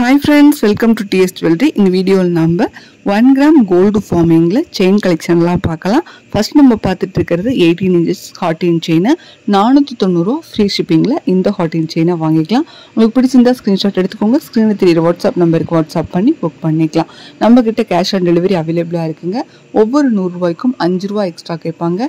Hi friends welcome to DS jewellery இந்த வீடியோவில் நம்ம ஒன் கிராம் கோல்டு ஃபார்மிங்கில் செயின் கலெக்ஷன்லாம் பார்க்கலாம். ஃபர்ஸ்ட் நம்ம பார்த்துட்டு இருக்கிறது எயிட்டீன் இன்ச்சஸ் ஹாட்டின் செயினை நானூற்றி தொண்ணூறுரூவா ஃப்ரீ ஷிப்பிங்கில் இந்த ஹாட்டின் செயினை வாங்கிக்கலாம். உங்களுக்கு பிடிச்சிருந்தா ஸ்க்ரீன்ஷாட் எடுத்துக்கோங்க. ஸ்க்ரீனில் தெரியுற வாட்ஸ்அப் நம்பருக்கு வாட்ஸ்அப் பண்ணி புக் பண்ணிக்கலாம். நம்மக்கிட்ட கேஷ் ஆன் டெலிவரி அவைலபிளாக இருக்குங்க. ஒவ்வொரு நூறுரூவாய்க்கும் அஞ்சு ரூபா எக்ஸ்ட்ரா கேட்பாங்க.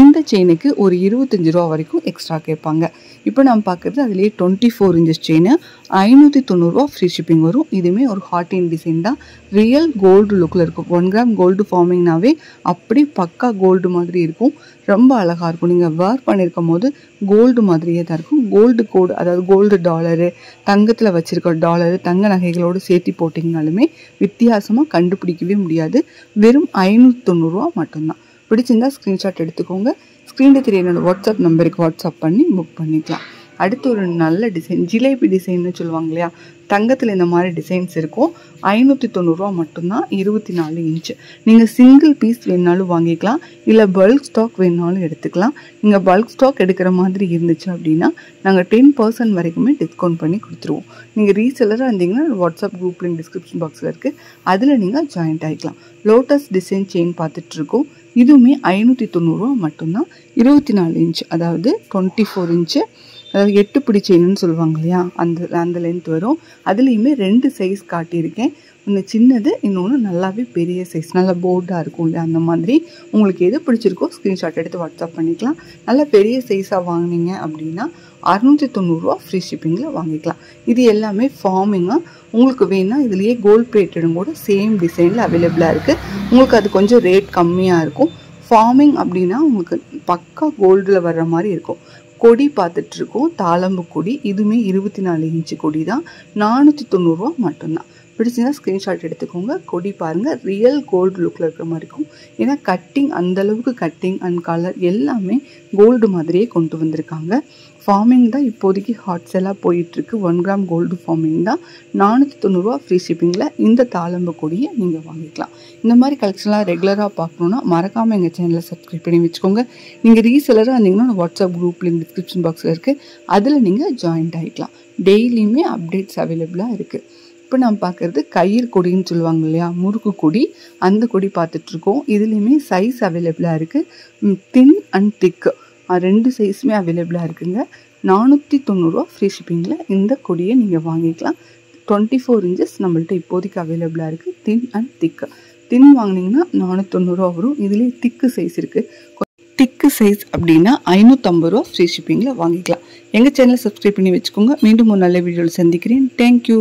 இந்த செயினுக்கு ஒரு இருபத்தஞ்சு ரூபா வரைக்கும் எக்ஸ்ட்ரா கேட்பாங்க. இப்போ நம்ம பார்க்குறது அதுலேயே டுவெண்ட்டி ஃபோர் இன்ச்சஸ் செயின் ஐநூற்றி தொண்ணூறுரூவா ஃப்ரீ ஷிப்பிங் வரும். இதுவுமே ஒரு ஹாட் இன் டிசைன் தான். ரியல் கோல்டு லுக்கில் இருக்கும். ஒன் கிராம் கோல்டு ஃபார்மிங்னாவே அப்படி பக்கா கோல்டு மாதிரி இருக்கும். ரொம்ப அழகாக இருக்கும். நீங்கள் வேர் பண்ணியிருக்கும் போது கோல்டு மாதிரியே தான் இருக்கும். கோல்டு கோடு அதாவது கோல்டு டாலரு தங்கத்தில் வச்சுருக்க டாலரு தங்க நகைகளோடு சேர்த்து போட்டிங்கனாலுமே வித்தியாசமாக கண்டுபிடிக்கவே முடியாது. வெறும் ஐநூற்றி தொண்ணூறுரூவா மட்டும்தான். பிடிச்சிருந்தா ஸ்க்ரீன்ஷாட் எடுத்துக்கோங்க. ஸ்க்ரீனில் தெரிய என்னோடய வாட்ஸ்அப் நம்பருக்கு வாட்ஸ்அப் பண்ணி புக் பண்ணிக்கலாம். அடுத்து ஒரு நல்ல டிசைன் ஜிலேபி டிசைன்னு சொல்லுவாங்க இல்லையா? தங்கத்தில் இந்த மாதிரி டிசைன்ஸ் இருக்கும். ஐநூற்றி தொண்ணூறுரூவா மட்டும்தான் இருபத்தி நாலு இன்ச்சு நீங்கள் சிங்கிள் பீஸ் வேணாலும் வாங்கிக்கலாம். இல்லை பல்க் ஸ்டாக் வேணாலும் எடுத்துக்கலாம். நீங்கள் பல்க் ஸ்டாக் எடுக்கிற மாதிரி இருந்துச்சு அப்படின்னா நாங்கள் டென் பர்சன்ட் வரைக்குமே டிஸ்கவுண்ட் பண்ணி கொடுத்துருவோம். நீங்கள் ரீசெல்லராக இருந்தீங்கன்னா வாட்ஸ்அப் குரூப் லிங்க் டிஸ்கிரிப்ஷன் பாக்ஸில் இருக்குது அதில் நீங்கள் ஜாயின்ட் ஆகிக்கலாம் லோட்டஸ் டிசைன் செயின் பார்த்துட்ருக்கோம். இதுவுமே ஐநூற்றி தொண்ணூறுரூவா மட்டும்தான் இருபத்தி நாலு இன்ச் அதாவது டுவெண்ட்டி ஃபோர் இன்ச்சு அதாவது எட்டு பிடி செயின்னு சொல்லுவாங்க இல்லையா? அந்த அந்த லென்த் வரும். அதுலேயுமே ரெண்டு சைஸ் காட்டியிருக்கேன். ஒன்று சின்னது இன்னொன்று நல்லாவே பெரிய சைஸ் நல்லா போர்டாக இருக்கும் இல்லையா? அந்த மாதிரி. உங்களுக்கு எது பிடிச்சிருக்கோ ஸ்க்ரீன்ஷாட் எடுத்து வாட்ஸ்அப் பண்ணிக்கலாம். நல்லா பெரிய சைஸாக வாங்கினீங்க அப்படின்னா அறுநூற்றி தொண்ணூறுரூவா ஃப்ரீ ஷிப்பிங்கில் வாங்கிக்கலாம். இது எல்லாமே ஃபார்மிங்காக உங்களுக்கு வேணால் இதுலேயே கோல்ட் பிளேட்டடும் கூட சேம் டிசைனில் அவைலபிளாக இருக்குது உங்களுக்கு அது கொஞ்சம் ரேட் கம்மியாக இருக்கும். ஃபார்மிங் அப்படின்னா உங்களுக்கு பக்கா கோல்டில் வர்ற மாதிரி இருக்கும். கொடி பார்த்துட்ருக்கோம் தாளம்பு கொடி. இதுவுமே இருபத்தி நாலு இன்ச்சு கொடி தான் நானூற்றி தொண்ணூறுரூவா மட்டும்தான். பிடிச்சிங்கன்னா ஸ்க்ரீன்ஷாட் எடுத்துக்கோங்க. கொடி பாருங்கள் ரியல் கோல்டு லுக்கில் இருக்கிற மாதிரி இருக்கும். ஏன்னா கட்டிங் அந்தளவுக்கு கட்டிங் அண்ட் கலர் எல்லாமே கோல்டு மாதிரியே கொண்டு வந்திருக்காங்க. ஃபார்மிங் தான் இப்போதைக்கு ஹாட் செல்லாக போயிட்டுருக்கு. ஒன் கிராம் கோல்டு ஃபார்மிங் தான். நானூற்றி தொண்ணூறுரூவா ஃப்ரீ ஷிப்பிங்கில் இந்த தாளம்பு கொடியை நீங்கள் வாங்கிக்கலாம். இந்த மாதிரி கலெக்ஷன்லாம் ரெகுலராக பார்க்கணுன்னா மறக்காமல் எங்கள் சேனலை சப்ஸ்கிரைப் பண்ணி வச்சுக்கோங்க. நீங்கள் ரீசெலராக இருந்தீங்கன்னா வாட்ஸ்அப் குரூப் லிங்க் டிஸ்கிரிப்ஷன் பாக்ஸில் இருக்குது அதில் நீங்கள் ஜாயின்ட் ஆகிக்கலாம் டெய்லியுமே அப்டேட்ஸ் அவைலபிளாக இருக்குது இப்போ நம்ம பார்க்குறது கயிறு கொடின்னு சொல்லுவாங்க இல்லையா? முறுக்கு கொடி. அந்த கொடி பார்த்துட்ருக்கோம். இதுலேயுமே சைஸ் அவைலபிளாக இருக்குது தின் அண்ட் திக்கு ரெண்டு சைஸுமே அவைலபிளாக இருக்குங்க. நானூற்றி தொண்ணூறுரூவா ஃப்ரீ ஷிப்பிங்கில் இந்த கொடியை நீங்கள் வாங்கிக்கலாம். டுவெண்ட்டி ஃபோர் இன்ச்சஸ் நம்மள்ட்ட இப்போதைக்கு அவைலபிளாக இருக்குது தின் அண்ட் திக்கு தின் வாங்கினீங்கன்னா நானூற்றொண்ணூறுரூவா வரும். இதுலேயே திக்கு சைஸ் இருக்குது திக்கு சைஸ் அப்படின்னா ஐநூற்றம்பது ரூபா ஃப்ரீ ஷிப்பிங்கில் வாங்கிக்கலாம். எங்கள் சேனலை சப்ஸ்கிரைப் பண்ணி வச்சுக்கோங்க. மீண்டும் ஒரு நல்ல வீடியோவில் சந்திக்கிறேன். தேங்க்யூ